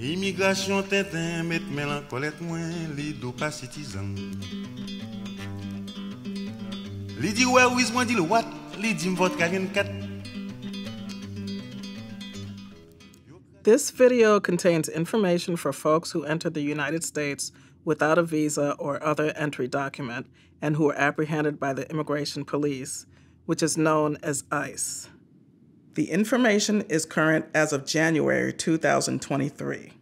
Met pas citizen. Li di vote 44 This video contains information for folks who enter the United States without a visa or other entry document and who are apprehended by the Immigration Police, which is known as ICE. The information is current as of January 2023.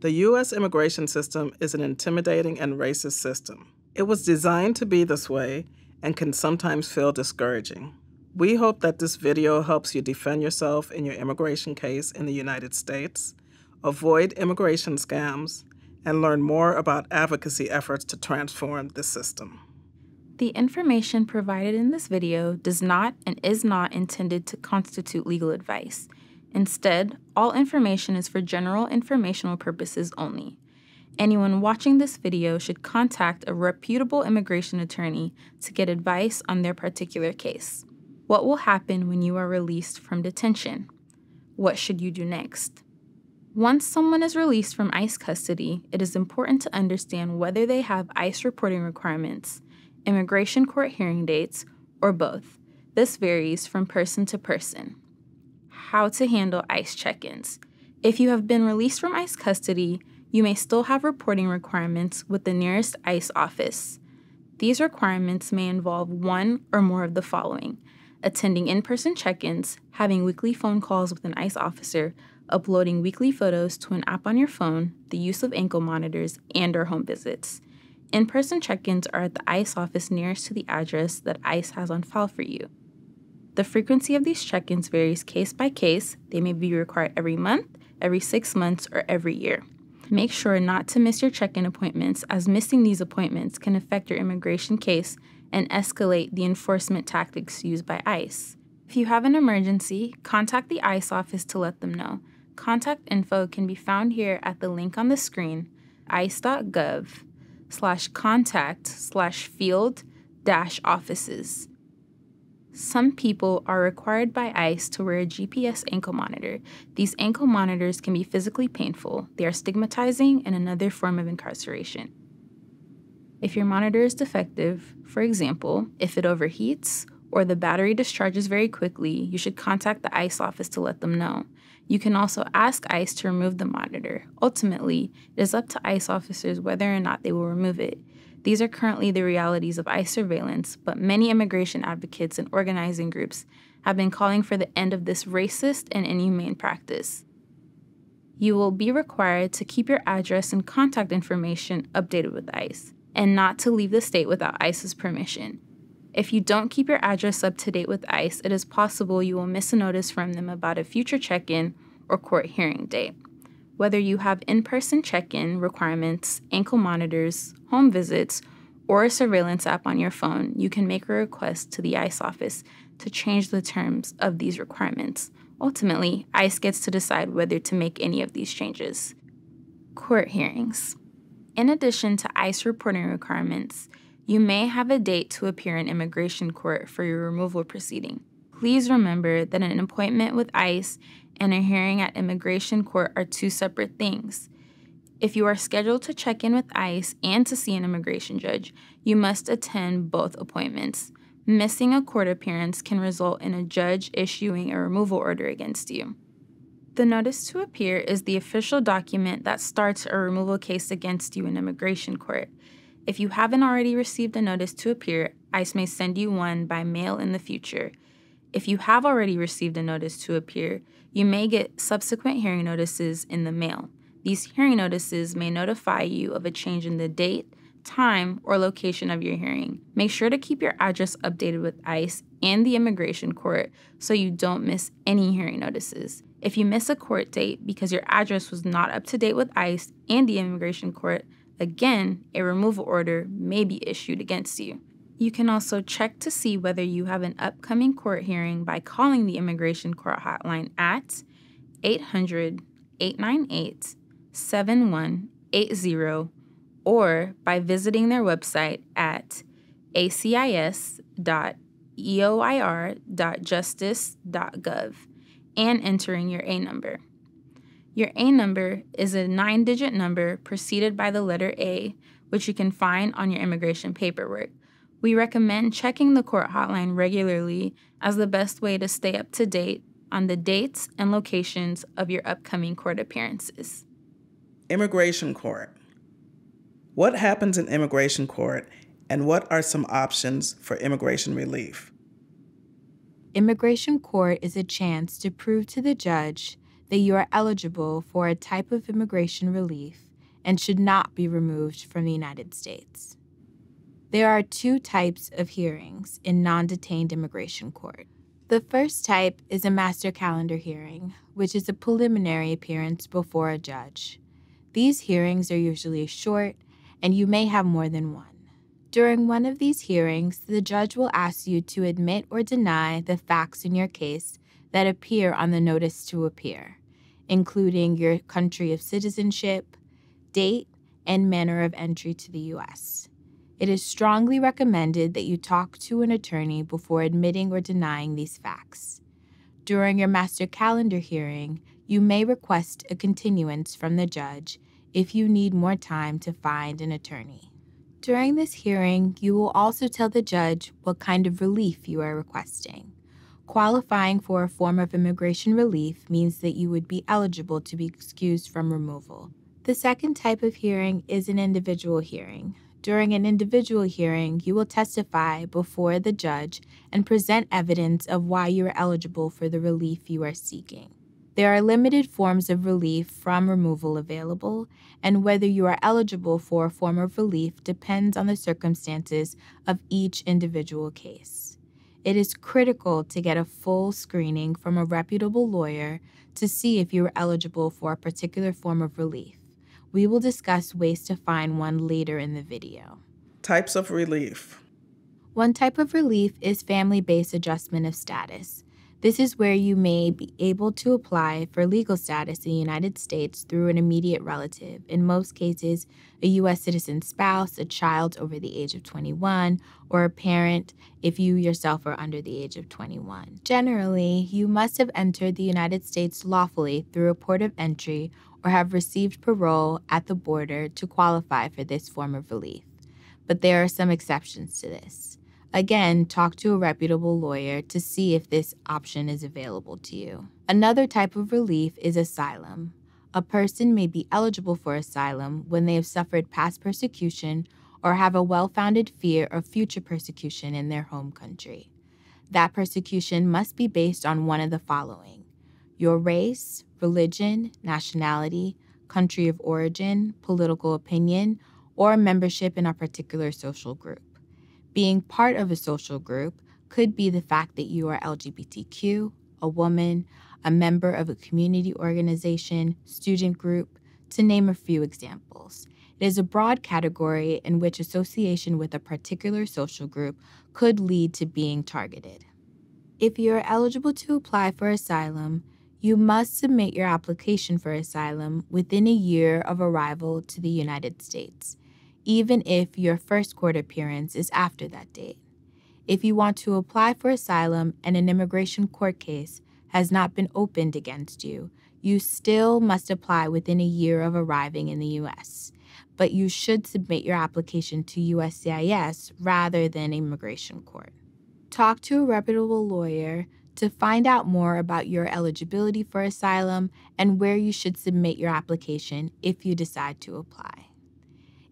The U.S. immigration system is an intimidating and racist system. It was designed to be this way and can sometimes feel discouraging. We hope that this video helps you defend yourself in your immigration case in the United States, avoid immigration scams, and learn more about advocacy efforts to transform the system. The information provided in this video does not and is not intended to constitute legal advice. Instead, all information is for general informational purposes only. Anyone watching this video should contact a reputable immigration attorney to get advice on their particular case. What will happen when you are released from detention? What should you do next? Once someone is released from ICE custody, it is important to understand whether they have ICE reporting requirements, immigration court hearing dates, or both. This varies from person to person. How to handle ICE check ins. If you have been released from ICE custody, you may still have reporting requirements with the nearest ICE office. These requirements may involve one or more of the following attending in person check ins, having weekly phone calls with an ICE officer, uploading weekly photos to an app on your phone, the use of ankle monitors, and or home visits. In person check ins are at the ICE office nearest to the address that ICE has on file for you. The frequency of these check ins varies case by case. They may be required every month, every six months, or every year. Make sure not to miss your check in appointments, as missing these appointments can affect your immigration case and escalate the enforcement tactics used by ICE. If you have an emergency, contact the ICE office to let them know. Contact info can be found here at the link on the screen, ice.gov slash contact slash field dash offices. Some people are required by ICE to wear a GPS ankle monitor. These ankle monitors can be physically painful, they are stigmatizing, and another form of incarceration. If your monitor is defective, for example, if it overheats or the battery discharges very quickly, you should contact the ICE office to let them know. You can also ask ICE to remove the monitor. Ultimately, it is up to ICE officers whether or not they will remove it. These are currently the realities of ICE surveillance, but many immigration advocates and organizing groups have been calling for the end of this racist and inhumane practice. You will be required to keep your address and contact information updated with ICE and not to leave the state without ICE's permission. If you don't keep your address up to date with ICE, it is possible you will miss a notice from them about a future check in or court hearing date. Whether you have in person check in requirements, ankle monitors, home visits, or a surveillance app on your phone, you can make a request to the ICE office to change the terms of these requirements. Ultimately, ICE gets to decide whether to make any of these changes. Court hearings. In addition to ICE reporting requirements, you may have a date to appear in immigration court for your removal proceeding. Please remember that an appointment with ICE and a hearing at immigration court are two separate things. If you are scheduled to check in with ICE and to see an immigration judge, you must attend both appointments. Missing a court appearance can result in a judge issuing a removal order against you. The notice to appear is the official document that starts a removal case against you in immigration court. If you haven't already received a notice to appear, ICE may send you one by mail in the future. If you have already received a notice to appear, you may get subsequent hearing notices in the mail. These hearing notices may notify you of a change in the date, time, or location of your hearing. Make sure to keep your address updated with ICE and the immigration court so you don't miss any hearing notices. If you miss a court date because your address was not up to date with ICE and the immigration court, again, a removal order may be issued against you. You can also check to see whether you have an upcoming court hearing by calling the immigration court hotline at 800 898 7180 or by visiting their website at acis.eoir.justice.gov and entering your A number. Your A number is a nine digit number preceded by the letter A, which you can find on your immigration paperwork. We recommend checking the court hotline regularly as the best way to stay up to date on the dates and locations of your upcoming court appearances. Immigration Court. What happens in immigration court and what are some options for immigration relief? Immigration court is a chance to prove to the judge that you are eligible for a type of immigration relief and should not be removed from the United States. There are two types of hearings in non detained immigration court. The first type is a master calendar hearing, which is a preliminary appearance before a judge. These hearings are usually short, and you may have more than one. During one of these hearings, the judge will ask you to admit or deny the facts in your case that appear on the notice to appear, including your country of citizenship, date, and manner of entry to the U.S. It is strongly recommended that you talk to an attorney before admitting or denying these facts. During your master calendar hearing, you may request a continuance from the judge if you need more time to find an attorney. During this hearing, you will also tell the judge what kind of relief you are requesting. Qualifying for a form of immigration relief means that you would be eligible to be excused from removal. The second type of hearing is an individual hearing. During an individual hearing, you will testify before the judge and present evidence of why you are eligible for the relief you are seeking. There are limited forms of relief from removal available, and whether you are eligible for a form of relief depends on the circumstances of each individual case. It is critical to get a full screening from a reputable lawyer to see if you are eligible for a particular form of relief. We will discuss ways to find one later in the video. Types of relief. One type of relief is family based adjustment of status. This is where you may be able to apply for legal status in the United States through an immediate relative, in most cases, a U.S. citizen spouse, a child over the age of 21, or a parent if you yourself are under the age of 21. Generally, you must have entered the United States lawfully through a port of entry or have received parole at the border to qualify for this form of relief. But there are some exceptions to this. Again, talk to a reputable lawyer to see if this option is available to you. Another type of relief is asylum. A person may be eligible for asylum when they have suffered past persecution or have a well founded fear of future persecution in their home country. That persecution must be based on one of the following your race, religion, nationality, country of origin, political opinion, or membership in a particular social group. Being part of a social group could be the fact that you are LGBTQ, a woman, a member of a community organization, student group, to name a few examples. It is a broad category in which association with a particular social group could lead to being targeted. If you are eligible to apply for asylum, you must submit your application for asylum within a year of arrival to the United States, even if your first court appearance is after that date. If you want to apply for asylum and an immigration court case has not been opened against you, you still must apply within a year of arriving in the U.S., but you should submit your application to USCIS rather than immigration court. Talk to a reputable lawyer to find out more about your eligibility for asylum and where you should submit your application if you decide to apply.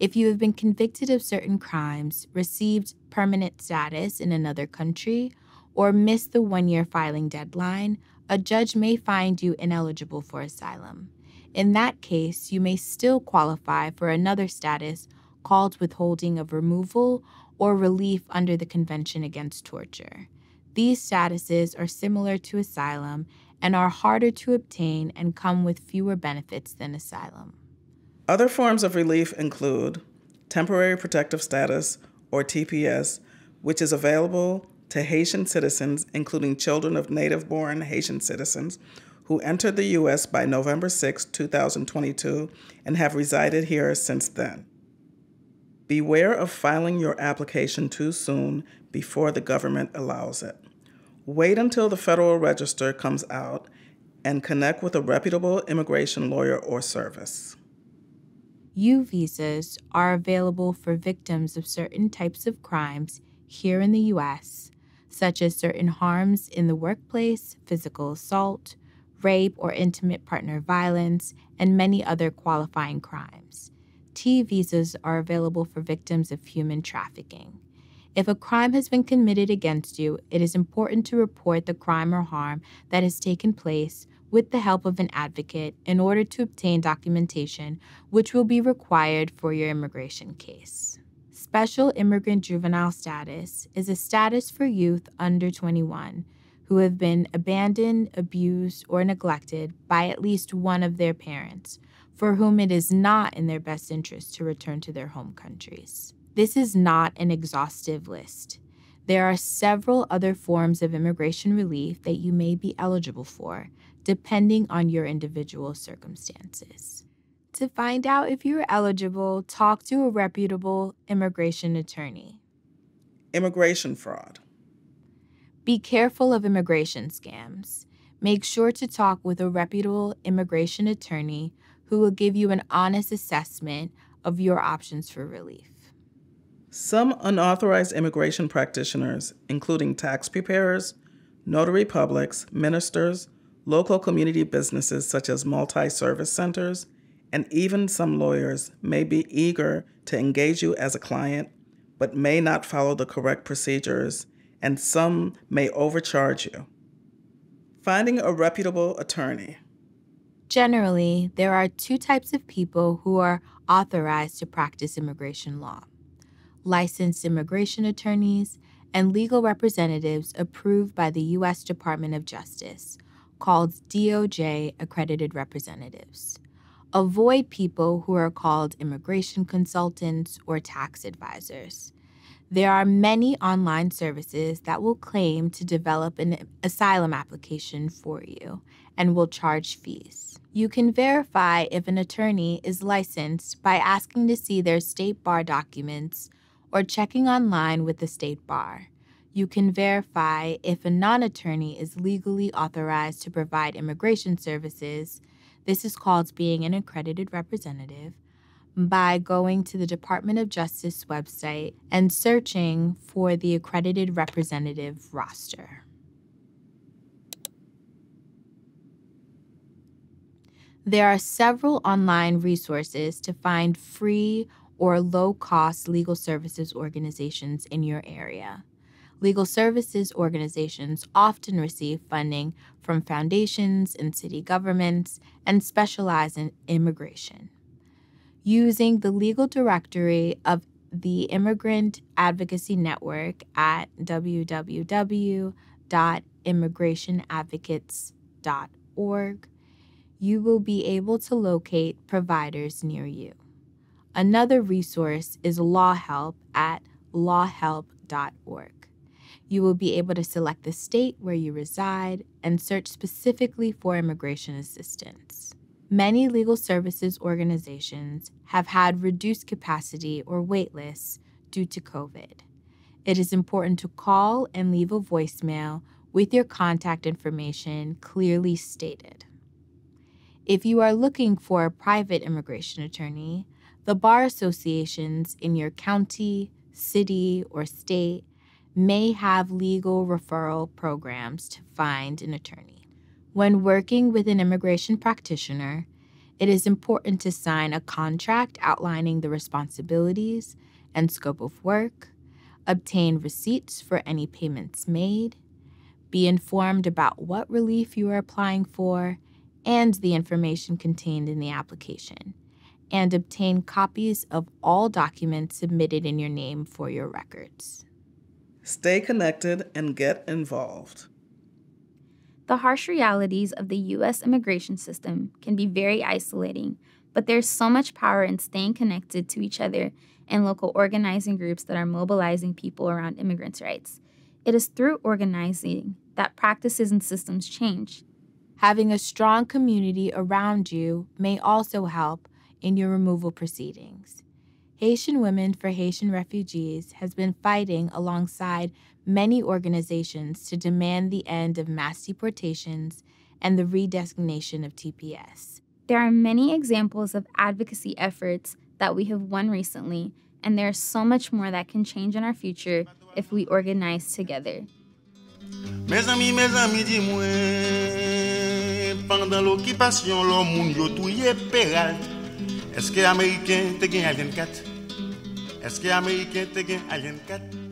If you have been convicted of certain crimes, received permanent status in another country, or missed the one year filing deadline, a judge may find you ineligible for asylum. In that case, you may still qualify for another status called withholding of removal or relief under the Convention Against Torture. These statuses are similar to asylum and are harder to obtain and come with fewer benefits than asylum. Other forms of relief include temporary protective status, or TPS, which is available to Haitian citizens, including children of native born Haitian citizens, who entered the U.S. by November 6, 2022, and have resided here since then. Beware of filing your application too soon before the government allows it. Wait until the Federal Register comes out and connect with a reputable immigration lawyer or service. U visas are available for victims of certain types of crimes here in the U.S., such as certain harms in the workplace, physical assault, rape or intimate partner violence, and many other qualifying crimes. T visas are available for victims of human trafficking. If a crime has been committed against you, it is important to report the crime or harm that has taken place with the help of an advocate in order to obtain documentation which will be required for your immigration case. Special Immigrant Juvenile Status is a status for youth under 21 who have been abandoned, abused, or neglected by at least one of their parents, for whom it is not in their best interest to return to their home countries. This is not an exhaustive list. There are several other forms of immigration relief that you may be eligible for, depending on your individual circumstances. To find out if you're eligible, talk to a reputable immigration attorney. Immigration fraud. Be careful of immigration scams. Make sure to talk with a reputable immigration attorney who will give you an honest assessment of your options for relief. Some unauthorized immigration practitioners, including tax preparers, notary publics, ministers, local community businesses such as multi service centers, and even some lawyers, may be eager to engage you as a client, but may not follow the correct procedures and some may overcharge you. Finding a reputable attorney. Generally, there are two types of people who are authorized to practice immigration law licensed immigration attorneys and legal representatives approved by the U.S. Department of Justice, called DOJ accredited representatives. Avoid people who are called immigration consultants or tax advisors. There are many online services that will claim to develop an asylum application for you and will charge fees. You can verify if an attorney is licensed by asking to see their state bar documents or checking online with the state bar. You can verify if a non attorney is legally authorized to provide immigration services. This is called being an accredited representative by going to the Department of Justice website and searching for the accredited representative roster. There are several online resources to find free or low cost legal services organizations in your area. Legal services organizations often receive funding from foundations and city governments and specialize in immigration using the legal directory of the Immigrant Advocacy Network at www.immigrationadvocates.org, you will be able to locate providers near you. Another resource is Law Help at lawhelp.org. You will be able to select the state where you reside and search specifically for immigration assistance. Many legal services organizations have had reduced capacity or wait lists due to COVID. It is important to call and leave a voicemail with your contact information clearly stated. If you are looking for a private immigration attorney, the bar associations in your county, city, or state may have legal referral programs to find an attorney. When working with an immigration practitioner, it is important to sign a contract outlining the responsibilities and scope of work, obtain receipts for any payments made, be informed about what relief you are applying for and the information contained in the application, and obtain copies of all documents submitted in your name for your records. Stay connected and get involved. The harsh realities of the U.S. immigration system can be very isolating, but there's so much power in staying connected to each other and local organizing groups that are mobilizing people around immigrants' rights. It is through organizing that practices and systems change. Having a strong community around you may also help in your removal proceedings. Haitian Women for Haitian Refugees has been fighting alongside many organizations to demand the end of mass deportations and the redesignation of TPS. There are many examples of advocacy efforts that we have won recently, and there's so much more that can change in our future if we organize together. Mes amis, mes amis, dis-moi, pendant l'occupation, l'homme moun yo touye péral. Est-ce que Américain te gen alien 4? Est-ce que Américain te gen alien 4?